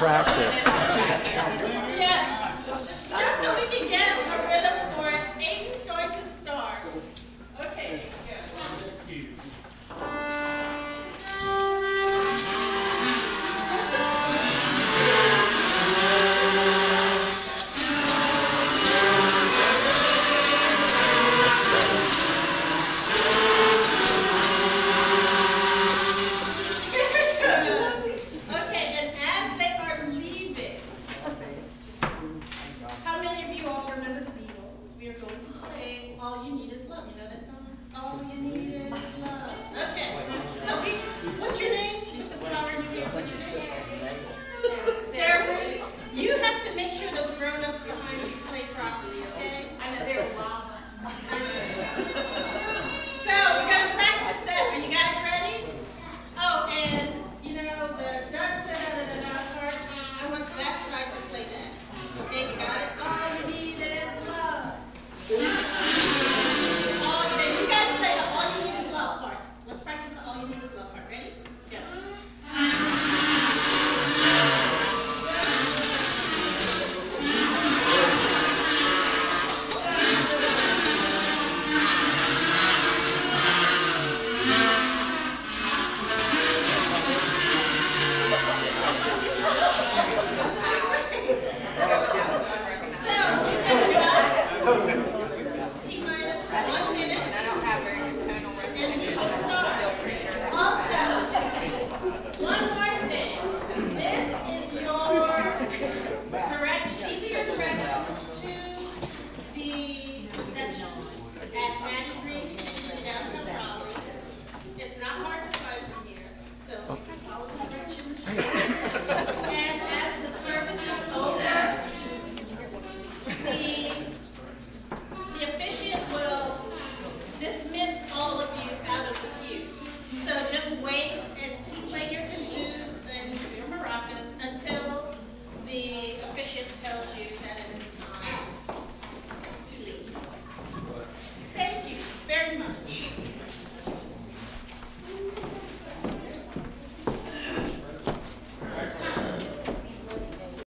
practice. All You Need